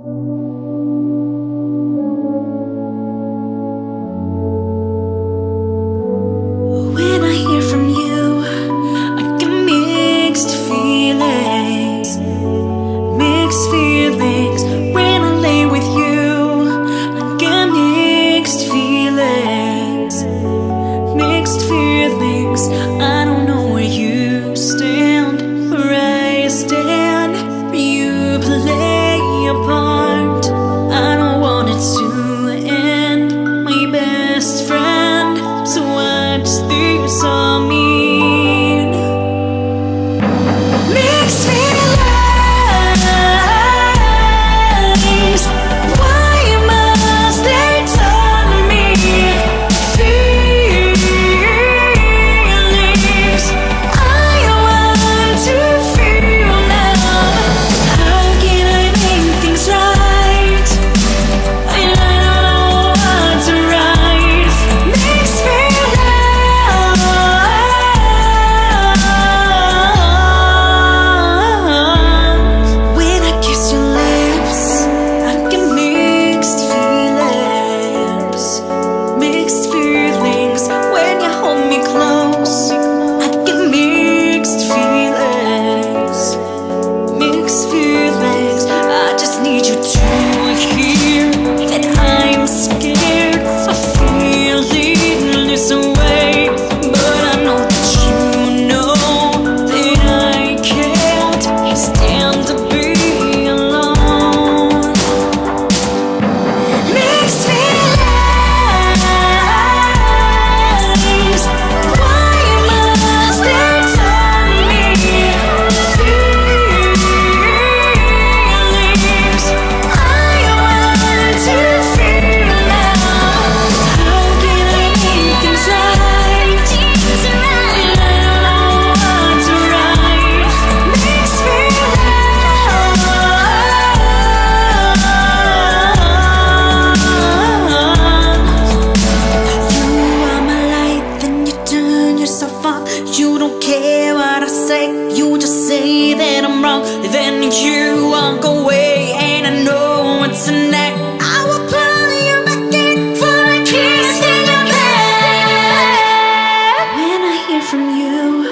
When I hear from you, I get mixed feelings, mixed feelings. When I lay with you, I get mixed feelings, mixed feelings. I You don't care what I say. You just say that I'm wrong Then you walk away. And I know it's I will For a kiss in your When I hear from you